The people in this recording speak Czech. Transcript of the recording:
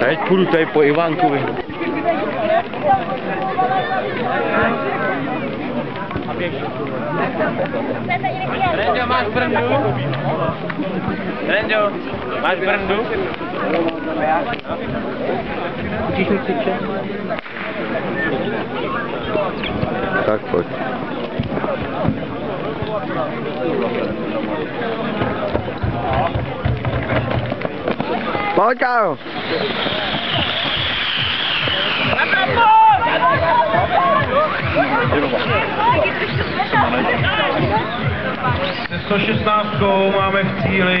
Teď půjdu tady po Ivánkovi. Renjo, máš brndu? Renjo, máš brndu? Tak pojď. Pojď, Káro. Se 116 máme v cíli